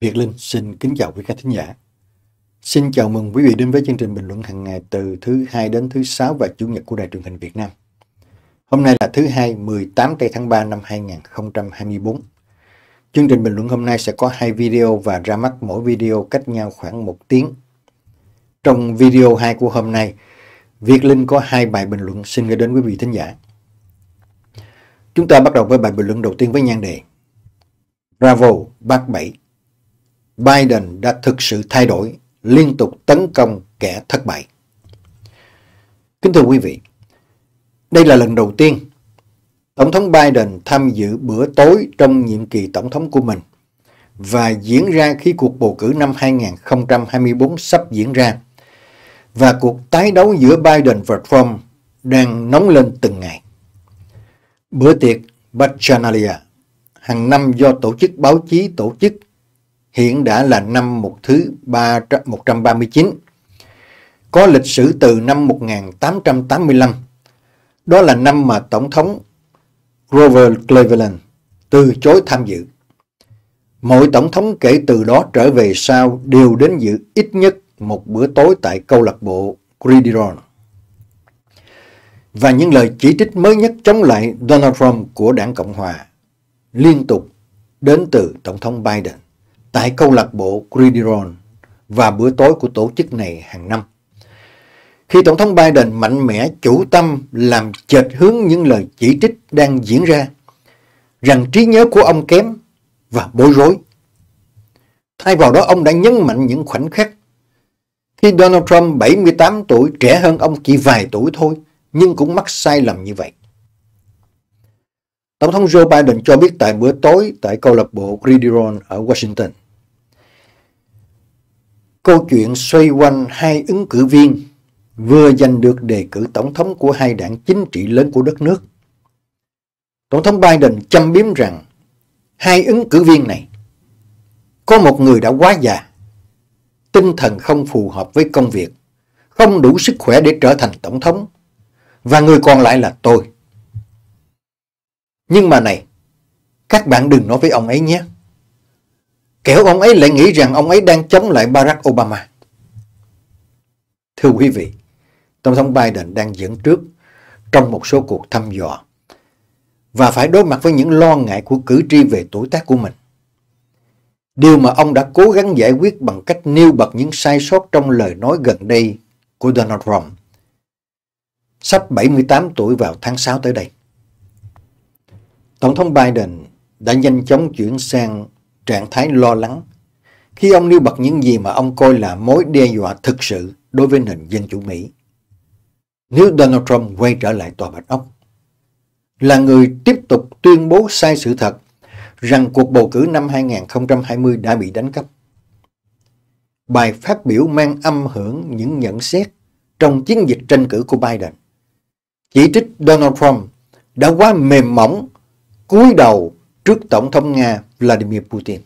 Việt Linh xin kính chào quý khán thính giả. Xin chào mừng quý vị đến với chương trình bình luận hàng ngày từ thứ hai đến thứ sáu và chủ nhật của Đài truyền hình Việt Nam. Hôm nay là thứ hai 18 tây tháng 3 năm 2024. Chương trình bình luận hôm nay sẽ có hai video và ra mắt mỗi video cách nhau khoảng một tiếng. Trong video 2 của hôm nay, Việt Linh có hai bài bình luận xin gửi đến quý vị thính giả. Chúng ta bắt đầu với bài bình luận đầu tiên với nhan đề Bravo, bác bảy Biden đã thực sự thay đổi, liên tục tấn công kẻ thất bại. Kính thưa quý vị, đây là lần đầu tiên Tổng thống Biden tham dự bữa tối trong nhiệm kỳ tổng thống của mình và diễn ra khi cuộc bầu cử năm 2024 sắp diễn ra và cuộc tái đấu giữa Biden và Trump đang nóng lên từng ngày. Bữa tiệc Bacchanalia hàng năm do tổ chức báo chí tổ chức hiện đã là năm một thứ 3, 139, có lịch sử từ năm 1885. Đó là năm mà Tổng thống Grover Cleveland từ chối tham dự. Mỗi tổng thống kể từ đó trở về sau đều đến dự ít nhất một bữa tối tại câu lạc bộ Gridiron. Và những lời chỉ trích mới nhất chống lại Donald Trump của đảng Cộng Hòa liên tục đến từ Tổng thống Biden tại câu lạc bộ Gridiron và bữa tối của tổ chức này hàng năm. Khi Tổng thống Biden mạnh mẽ chủ tâm làm chệch hướng những lời chỉ trích đang diễn ra, rằng trí nhớ của ông kém và bối rối. Thay vào đó ông đã nhấn mạnh những khoảnh khắc khi Donald Trump 78 tuổi trẻ hơn ông chỉ vài tuổi thôi, nhưng cũng mắc sai lầm như vậy. Tổng thống Joe Biden cho biết tại bữa tối tại câu lạc bộ Gridiron ở Washington. Câu chuyện xoay quanh hai ứng cử viên vừa giành được đề cử tổng thống của hai đảng chính trị lớn của đất nước. Tổng thống Biden châm biếm rằng hai ứng cử viên này có một người đã quá già, tinh thần không phù hợp với công việc, không đủ sức khỏe để trở thành tổng thống, và người còn lại là tôi. Nhưng mà này, các bạn đừng nói với ông ấy nhé. Kẻo ông ấy lại nghĩ rằng ông ấy đang chống lại Barack Obama. Thưa quý vị, Tổng thống Biden đang dẫn trước trong một số cuộc thăm dò và phải đối mặt với những lo ngại của cử tri về tuổi tác của mình. Điều mà ông đã cố gắng giải quyết bằng cách nêu bật những sai sót trong lời nói gần đây của Donald Trump. Sắp 78 tuổi vào tháng 6 tới đây. Tổng thống Biden đã nhanh chóng chuyển sang trạng thái lo lắng khi ông nêu bật những gì mà ông coi là mối đe dọa thực sự đối với nền dân chủ Mỹ. Nếu Donald Trump quay trở lại Tòa Bạch Ốc, là người tiếp tục tuyên bố sai sự thật rằng cuộc bầu cử năm 2020 đã bị đánh cắp. Bài phát biểu mang âm hưởng những nhận xét trong chiến dịch tranh cử của Biden. Chỉ trích Donald Trump đã quá mềm mỏng cúi đầu trước Tổng thống Nga Vladimir Putin.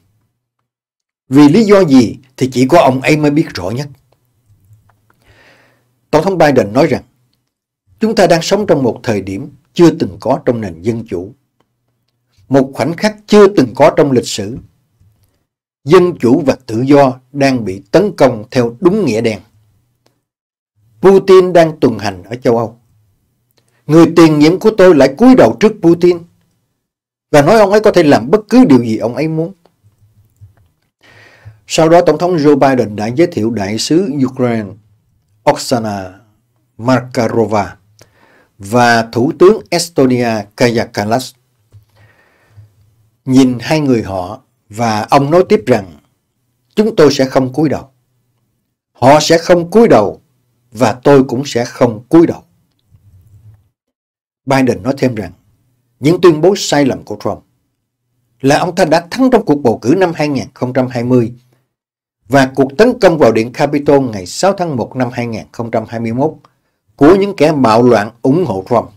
Vì lý do gì thì chỉ có ông ấy mới biết rõ nhất. Tổng thống Biden nói rằng, chúng ta đang sống trong một thời điểm chưa từng có trong nền dân chủ. Một khoảnh khắc chưa từng có trong lịch sử. Dân chủ và tự do đang bị tấn công theo đúng nghĩa đen. Putin đang tuần hành ở châu Âu. Người tiền nhiệm của tôi lại cúi đầu trước Putin và nói ông ấy có thể làm bất cứ điều gì ông ấy muốn. Sau đó, Tổng thống Joe Biden đã giới thiệu đại sứ Ukraine, Oksana Markarova, và Thủ tướng Estonia Kaja Kallas. Nhìn hai người họ và ông nói tiếp rằng, chúng tôi sẽ không cúi đầu. Họ sẽ không cúi đầu và tôi cũng sẽ không cúi đầu. Biden nói thêm rằng những tuyên bố sai lầm của Trump là ông ta đã thắng trong cuộc bầu cử năm 2020 và cuộc tấn công vào Điện Capitol ngày 6 tháng 1 năm 2021 của những kẻ bạo loạn ủng hộ Trump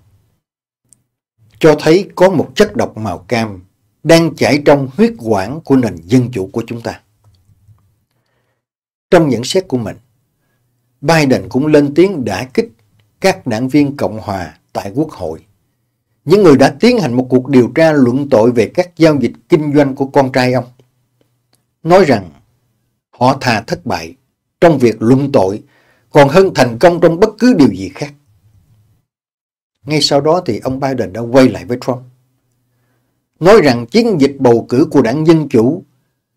cho thấy có một chất độc màu cam đang chảy trong huyết quản của nền dân chủ của chúng ta. Trong nhận xét của mình, Biden cũng lên tiếng đã kích các đảng viên Cộng hòa tại Quốc hội những người đã tiến hành một cuộc điều tra luận tội về các giao dịch kinh doanh của con trai ông. nói rằng họ thà thất bại trong việc luận tội còn hơn thành công trong bất cứ điều gì khác. Ngay sau đó thì ông Biden đã quay lại với Trump. Nói rằng chiến dịch bầu cử của đảng Dân Chủ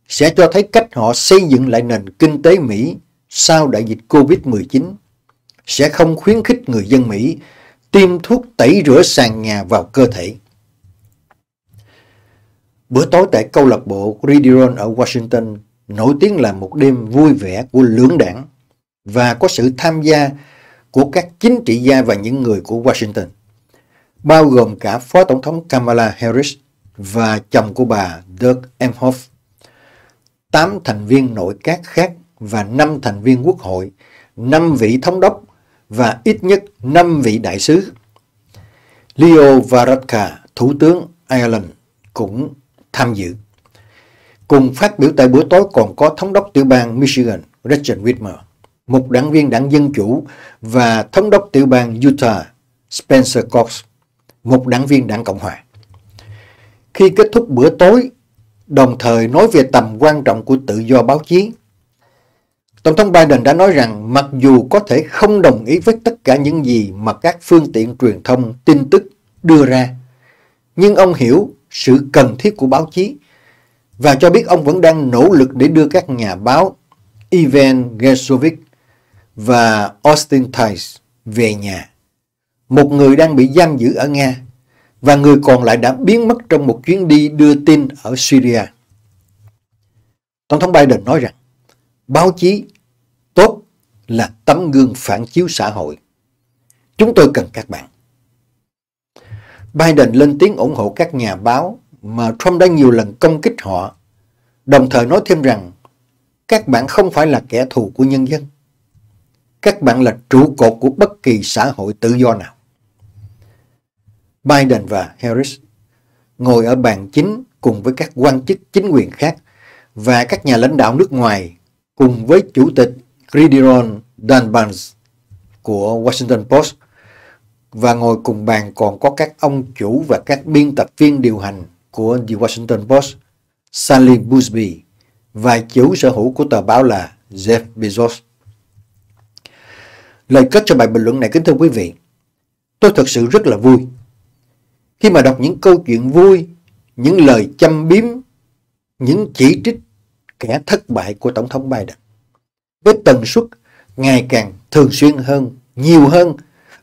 sẽ cho thấy cách họ xây dựng lại nền kinh tế Mỹ sau đại dịch COVID-19, sẽ không khuyến khích người dân Mỹ tiêm thuốc tẩy rửa sàn nhà vào cơ thể. Bữa tối tại câu lạc bộ Gridiron ở Washington nổi tiếng là một đêm vui vẻ của lưỡng đảng và có sự tham gia của các chính trị gia và những người của Washington, bao gồm cả Phó Tổng thống Kamala Harris và chồng của bà Doug Emhoff, tám thành viên nội các khác và năm thành viên quốc hội, năm vị thống đốc và ít nhất năm vị đại sứ. Leo Varadkar, Thủ tướng Ireland, cũng tham dự. Cùng phát biểu tại bữa tối còn có thống đốc tiểu bang Michigan Gretchen Whitmer, một đảng viên đảng Dân Chủ và thống đốc tiểu bang Utah Spencer Cox, một đảng viên đảng Cộng Hòa. Khi kết thúc bữa tối, đồng thời nói về tầm quan trọng của tự do báo chí, Tổng thống Biden đã nói rằng mặc dù có thể không đồng ý với tất cả những gì mà các phương tiện truyền thông tin tức đưa ra, nhưng ông hiểu sự cần thiết của báo chí và cho biết ông vẫn đang nỗ lực để đưa các nhà báo Ivan Gershkovich và Austin Tice về nhà. Một người đang bị giam giữ ở Nga và người còn lại đã biến mất trong một chuyến đi đưa tin ở Syria. Tổng thống Biden nói rằng báo chí tốt là tấm gương phản chiếu xã hội. Chúng tôi cần các bạn. Biden lên tiếng ủng hộ các nhà báo mà Trump đã nhiều lần công kích họ, đồng thời nói thêm rằng các bạn không phải là kẻ thù của nhân dân. Các bạn là trụ cột của bất kỳ xã hội tự do nào. Biden và Harris ngồi ở bàn chính cùng với các quan chức chính quyền khác và các nhà lãnh đạo nước ngoài cùng với Chủ tịch Gridiron Dan Barnes của Washington Post và ngồi cùng bàn còn có các ông chủ và các biên tập viên điều hành của The Washington Post, Sally Busby và chủ sở hữu của tờ báo là Jeff Bezos. Lời kết cho bài bình luận này kính thưa quý vị, tôi thật sự rất là vui khi mà đọc những câu chuyện vui, những lời châm biếm, những chỉ trích kẻ thất bại của Tổng thống Biden với tần suất ngày càng thường xuyên hơn, nhiều hơn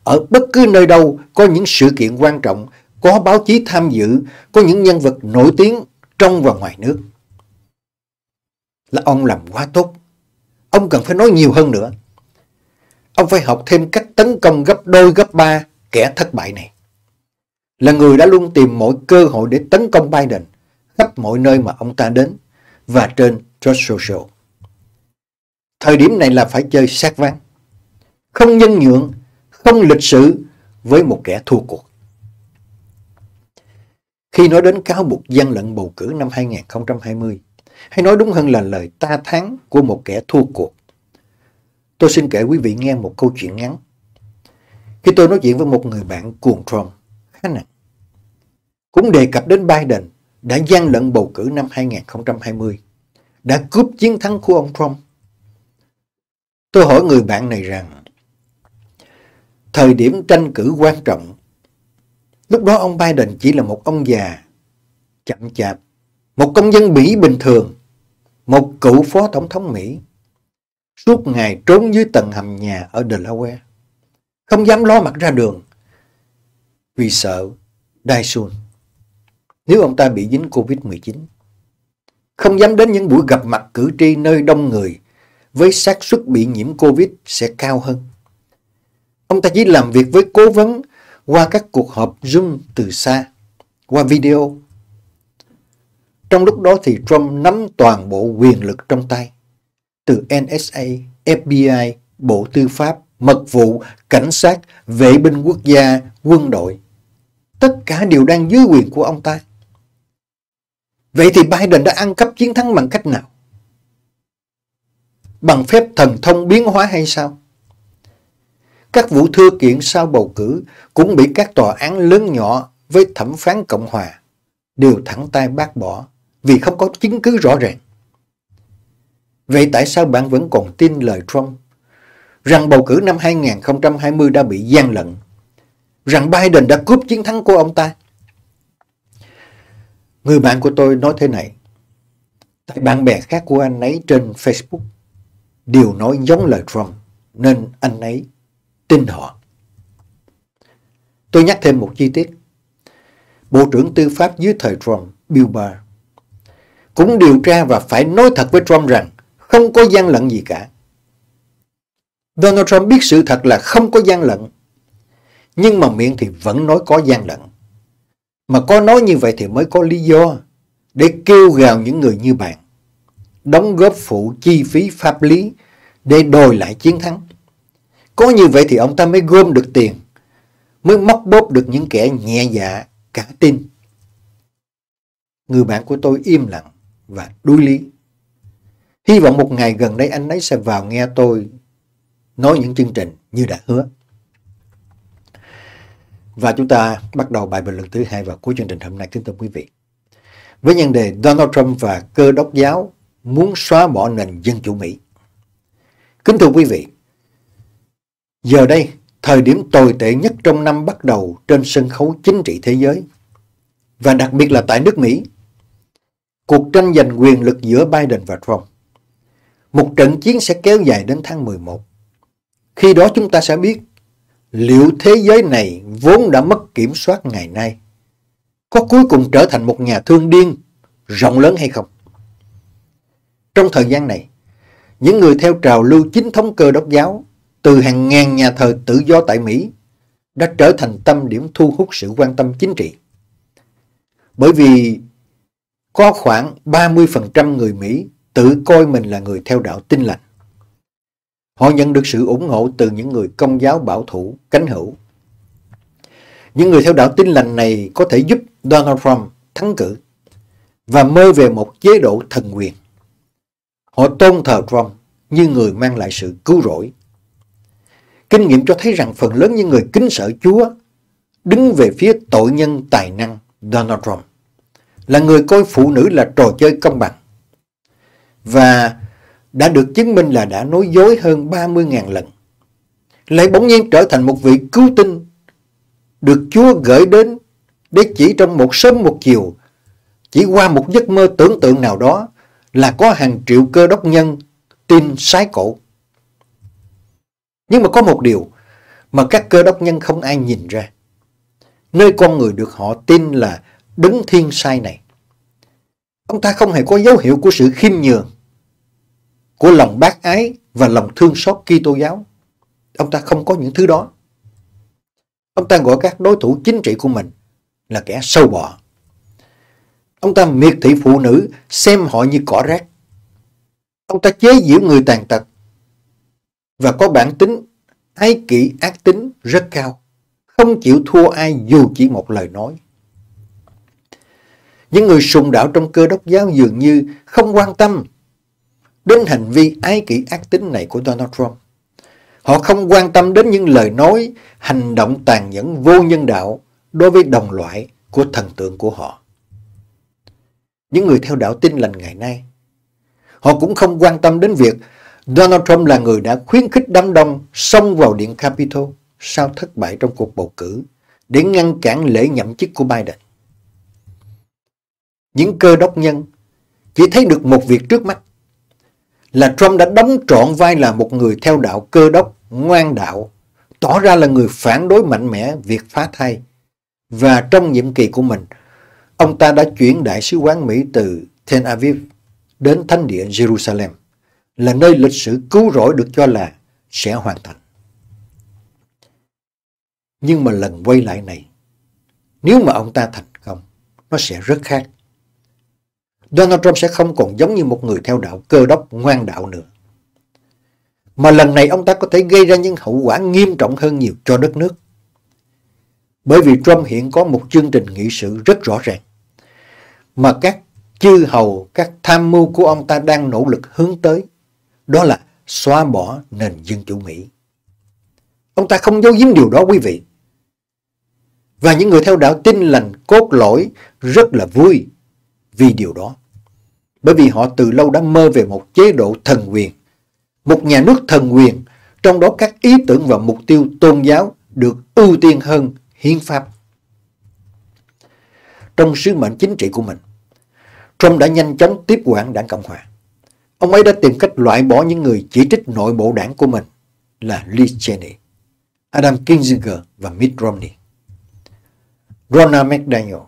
ở bất cứ nơi đâu có những sự kiện quan trọng, có báo chí tham dự, có những nhân vật nổi tiếng trong và ngoài nước. Là ông làm quá tốt. Ông cần phải nói nhiều hơn nữa. Ông phải học thêm cách tấn công gấp đôi gấp ba kẻ thất bại này. Là người đã luôn tìm mọi cơ hội để tấn công Biden khắp mọi nơi mà ông ta đến và trên Trust Social. Thời điểm này là phải chơi sát ván. Không nhân nhượng, không lịch sự với một kẻ thua cuộc. Khi nói đến cáo buộc gian lận bầu cử năm 2020, hay nói đúng hơn là lời ta thắng của một kẻ thua cuộc, tôi xin kể quý vị nghe một câu chuyện ngắn. Khi tôi nói chuyện với một người bạn cuồng Trump khá nặng, cũng đề cập đến Biden đã gian lận bầu cử năm 2020, đã cướp chiến thắng của ông Trump. Tôi hỏi người bạn này rằng, thời điểm tranh cử quan trọng, lúc đó ông Biden chỉ là một ông già, chậm chạp, một công dân Mỹ bình thường, một cựu phó tổng thống Mỹ, suốt ngày trốn dưới tầng hầm nhà ở Delaware, không dám lo mặt ra đường, vì sợ đai nếu ông ta bị dính Covid-19. Không dám đến những buổi gặp mặt cử tri nơi đông người với xác suất bị nhiễm Covid sẽ cao hơn. Ông ta chỉ làm việc với cố vấn qua các cuộc họp Zoom từ xa, qua video. Trong lúc đó thì Trump nắm toàn bộ quyền lực trong tay, từ NSA, FBI, Bộ Tư pháp, Mật vụ, Cảnh sát, Vệ binh quốc gia, quân đội. Tất cả đều đang dưới quyền của ông ta. Vậy thì Biden đã ăn cắp chiến thắng bằng cách nào? Bằng phép thần thông biến hóa hay sao? Các vụ thưa kiện sau bầu cử cũng bị các tòa án lớn nhỏ với thẩm phán Cộng Hòa đều thẳng tay bác bỏ vì không có chứng cứ rõ ràng. Vậy tại sao bạn vẫn còn tin lời Trump? Rằng bầu cử năm 2020 đã bị gian lận. Rằng Biden đã cướp chiến thắng của ông ta. Người bạn của tôi nói thế này. Tại bạn bè khác của anh ấy trên Facebook đều nói giống lời Trump nên anh ấy tin họ. Tôi nhắc thêm một chi tiết. Bộ trưởng Tư pháp dưới thời Trump, Bill Barr, cũng điều tra và phải nói thật với Trump rằng không có gian lận gì cả. Donald Trump biết sự thật là không có gian lận, nhưng mà miệng thì vẫn nói có gian lận. Mà có nói như vậy thì mới có lý do để kêu gào những người như bạn đóng góp phụ chi phí pháp lý để đòi lại chiến thắng. Có như vậy thì ông ta mới gom được tiền, mới móc bóp được những kẻ nhẹ dạ, cả tin. Người bạn của tôi im lặng và đuối lý. Hy vọng một ngày gần đây anh ấy sẽ vào nghe tôi nói những chương trình như đã hứa. Và chúng ta bắt đầu bài bình luận thứ hai vào cuối chương trình hôm nay kính thưa quý vị. Với nhân đề Donald Trump và cơ đốc giáo muốn xóa bỏ nền dân chủ Mỹ. Kính thưa quý vị, giờ đây thời điểm tồi tệ nhất trong năm bắt đầu trên sân khấu chính trị thế giới và đặc biệt là tại nước Mỹ. Cuộc tranh giành quyền lực giữa Biden và Trump. Một trận chiến sẽ kéo dài đến tháng 11. Khi đó chúng ta sẽ biết liệu thế giới này vốn đã mất kiểm soát ngày nay có cuối cùng trở thành một nhà thương điên rộng lớn hay không? Trong thời gian này, những người theo trào lưu chính thống cơ đốc giáo từ hàng ngàn nhà thờ tự do tại Mỹ đã trở thành tâm điểm thu hút sự quan tâm chính trị. Bởi vì có khoảng 30% người Mỹ tự coi mình là người theo đạo Tin lành. Họ nhận được sự ủng hộ từ những người công giáo bảo thủ, cánh hữu. Những người theo đạo tin lành này có thể giúp Donald Trump thắng cử và mơ về một chế độ thần quyền. Họ tôn thờ Trump như người mang lại sự cứu rỗi. Kinh nghiệm cho thấy rằng phần lớn những người kính sợ Chúa đứng về phía tội nhân tài năng Donald Trump là người coi phụ nữ là trò chơi công bằng và đã được chứng minh là đã nói dối hơn 30.000 lần. Lại bỗng nhiên trở thành một vị cứu tinh được Chúa gửi đến để chỉ trong một sớm một chiều, chỉ qua một giấc mơ tưởng tượng nào đó là có hàng triệu cơ đốc nhân tin sái cổ. Nhưng mà có một điều mà các cơ đốc nhân không ai nhìn ra. Nơi con người được họ tin là đứng thiên sai này. Ông ta không hề có dấu hiệu của sự khiêm nhường, của lòng bác ái và lòng thương xót Kitô giáo. Ông ta không có những thứ đó. Ông ta gọi các đối thủ chính trị của mình là kẻ sâu bọ. Ông ta miệt thị phụ nữ, xem họ như cỏ rác. Ông ta chế giễu người tàn tật và có bản tính ái kỷ ác tính rất cao, không chịu thua ai dù chỉ một lời nói. Những người sùng đạo trong cơ đốc giáo dường như không quan tâm đến hành vi ái kỷ ác tính này của Donald Trump. Họ không quan tâm đến những lời nói, hành động tàn nhẫn vô nhân đạo đối với đồng loại của thần tượng của họ những người theo đạo tin lành ngày nay. Họ cũng không quan tâm đến việc Donald Trump là người đã khuyến khích đám đông xông vào điện Capitol sau thất bại trong cuộc bầu cử để ngăn cản lễ nhậm chức của Biden. Những cơ đốc nhân chỉ thấy được một việc trước mắt là Trump đã đóng trọn vai là một người theo đạo cơ đốc ngoan đạo, tỏ ra là người phản đối mạnh mẽ việc phá thai. Và trong nhiệm kỳ của mình, Ông ta đã chuyển đại sứ quán Mỹ từ Tel Aviv đến thánh địa Jerusalem, là nơi lịch sử cứu rỗi được cho là sẽ hoàn thành. Nhưng mà lần quay lại này, nếu mà ông ta thành công, nó sẽ rất khác. Donald Trump sẽ không còn giống như một người theo đạo cơ đốc ngoan đạo nữa. Mà lần này ông ta có thể gây ra những hậu quả nghiêm trọng hơn nhiều cho đất nước. Bởi vì Trump hiện có một chương trình nghị sự rất rõ ràng mà các chư hầu, các tham mưu của ông ta đang nỗ lực hướng tới. Đó là xóa bỏ nền dân chủ Mỹ. Ông ta không giấu giếm điều đó quý vị. Và những người theo đạo tin lành cốt lỗi rất là vui vì điều đó. bởi vì họ từ lâu đã mơ về một chế độ thần quyền, một nhà nước thần quyền, trong đó các ý tưởng và mục tiêu tôn giáo được ưu tiên hơn hiến pháp. Trong sứ mệnh chính trị của mình, Trump đã nhanh chóng tiếp quản đảng Cộng Hòa. Ông ấy đã tìm cách loại bỏ những người chỉ trích nội bộ đảng của mình là Lee Cheney, Adam Kinzinger và Mitt Romney. Ronald McDaniel,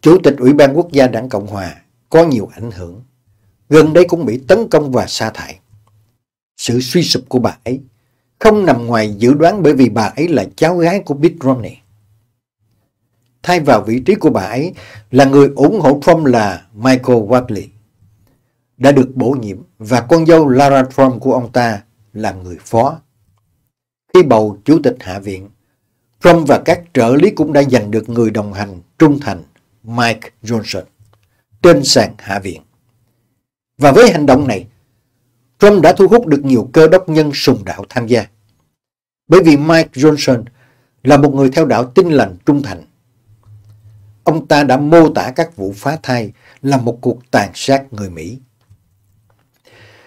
Chủ tịch Ủy ban Quốc gia Đảng Cộng Hòa, có nhiều ảnh hưởng. Gần đây cũng bị tấn công và sa thải. Sự suy sụp của bà ấy không nằm ngoài dự đoán bởi vì bà ấy là cháu gái của Mitt Romney. Thay vào vị trí của bà ấy là người ủng hộ Trump là Michael Whatley, đã được bổ nhiệm và con dâu Lara Trump của ông ta làm người phó. Khi bầu Chủ tịch Hạ viện, Trump và các trợ lý cũng đã giành được người đồng hành trung thành Mike Johnson trên sàn Hạ viện. Và với hành động này, Trump đã thu hút được nhiều cơ đốc nhân sùng đạo tham gia. Bởi vì Mike Johnson là một người theo đạo tin lành trung thành. Ông ta đã mô tả các vụ phá thai là một cuộc tàn sát người Mỹ.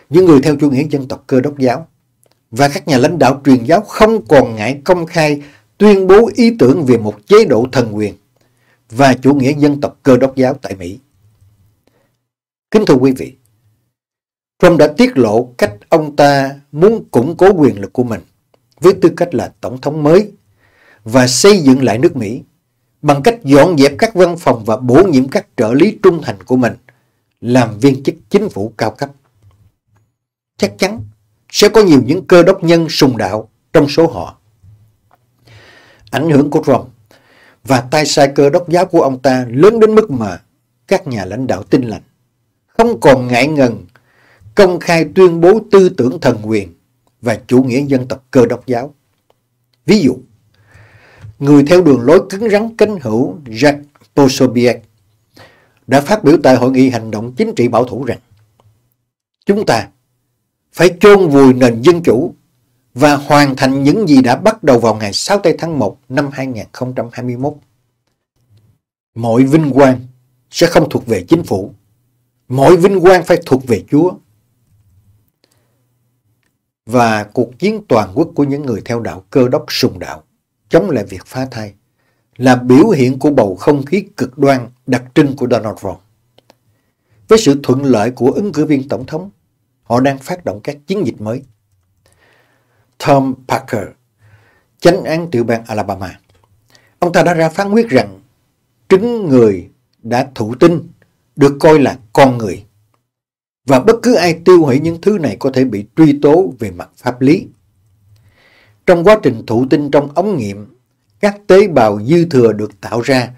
Những người theo chủ nghĩa dân tộc cơ đốc giáo và các nhà lãnh đạo truyền giáo không còn ngại công khai tuyên bố ý tưởng về một chế độ thần quyền và chủ nghĩa dân tộc cơ đốc giáo tại Mỹ. Kính thưa quý vị, Trump đã tiết lộ cách ông ta muốn củng cố quyền lực của mình với tư cách là tổng thống mới và xây dựng lại nước Mỹ bằng cách dọn dẹp các văn phòng và bổ nhiệm các trợ lý trung thành của mình làm viên chức chính phủ cao cấp. Chắc chắn sẽ có nhiều những cơ đốc nhân sùng đạo trong số họ. Ảnh hưởng của Trump và tay sai cơ đốc giáo của ông ta lớn đến mức mà các nhà lãnh đạo tin lành không còn ngại ngần công khai tuyên bố tư tưởng thần quyền và chủ nghĩa dân tộc cơ đốc giáo. Ví dụ, người theo đường lối cứng rắn cánh hữu Jacques Posobiec đã phát biểu tại hội nghị hành động chính trị bảo thủ rằng chúng ta phải chôn vùi nền dân chủ và hoàn thành những gì đã bắt đầu vào ngày 6 tây tháng 1 năm 2021. Mọi vinh quang sẽ không thuộc về chính phủ. Mọi vinh quang phải thuộc về Chúa. Và cuộc chiến toàn quốc của những người theo đạo cơ đốc sùng đạo chống lại việc phá thai là biểu hiện của bầu không khí cực đoan đặc trưng của Donald Trump. Với sự thuận lợi của ứng cử viên tổng thống, họ đang phát động các chiến dịch mới. Tom Parker, chánh án tiểu bang Alabama. Ông ta đã ra phán quyết rằng trứng người đã thụ tinh được coi là con người. Và bất cứ ai tiêu hủy những thứ này có thể bị truy tố về mặt pháp lý. Trong quá trình thụ tinh trong ống nghiệm, các tế bào dư thừa được tạo ra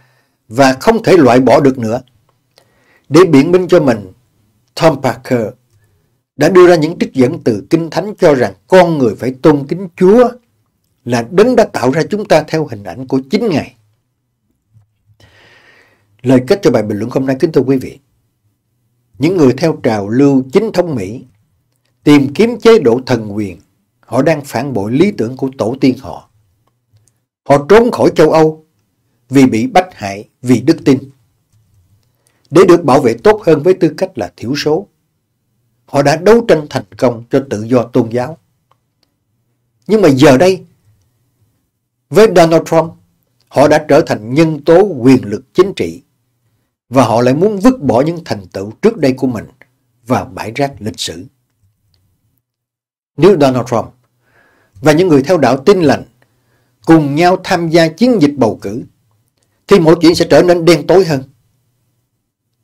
và không thể loại bỏ được nữa. Để biện minh cho mình, Tom Parker đã đưa ra những trích dẫn từ Kinh Thánh cho rằng con người phải tôn kính Chúa là đấng đã tạo ra chúng ta theo hình ảnh của chính Ngài. Lời kết cho bài bình luận hôm nay kính thưa quý vị. Những người theo trào lưu chính thống Mỹ tìm kiếm chế độ thần quyền, họ đang phản bội lý tưởng của tổ tiên họ. Họ trốn khỏi châu Âu vì bị bách hại vì đức tin. Để được bảo vệ tốt hơn với tư cách là thiểu số, họ đã đấu tranh thành công cho tự do tôn giáo. Nhưng mà giờ đây, với Donald Trump, họ đã trở thành nhân tố quyền lực chính trị và họ lại muốn vứt bỏ những thành tựu trước đây của mình vào bãi rác lịch sử. Nếu Donald Trump và những người theo đạo tin lành cùng nhau tham gia chiến dịch bầu cử, thì mọi chuyện sẽ trở nên đen tối hơn.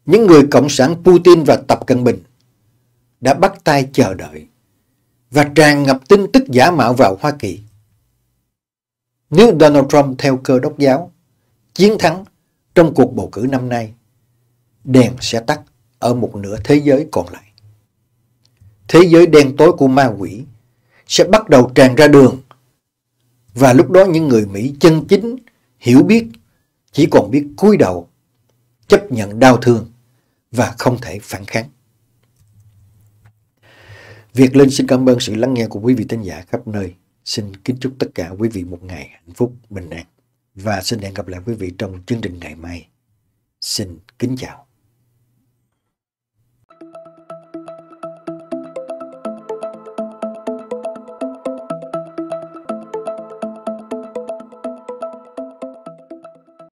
Những người Cộng sản Putin và Tập Cận Bình đã bắt tay chờ đợi và tràn ngập tin tức giả mạo vào Hoa Kỳ. Nếu Donald Trump theo cơ đốc giáo chiến thắng trong cuộc bầu cử năm nay, đèn sẽ tắt ở một nửa thế giới còn lại. Thế giới đen tối của ma quỷ sẽ bắt đầu tràn ra đường và lúc đó những người Mỹ chân chính hiểu biết chỉ còn biết cúi đầu chấp nhận đau thương và không thể phản kháng. Việt Linh xin cảm ơn sự lắng nghe của quý vị thính giả khắp nơi. Xin kính chúc tất cả quý vị một ngày hạnh phúc, bình an. Và xin hẹn gặp lại quý vị trong chương trình ngày mai. Xin kính chào.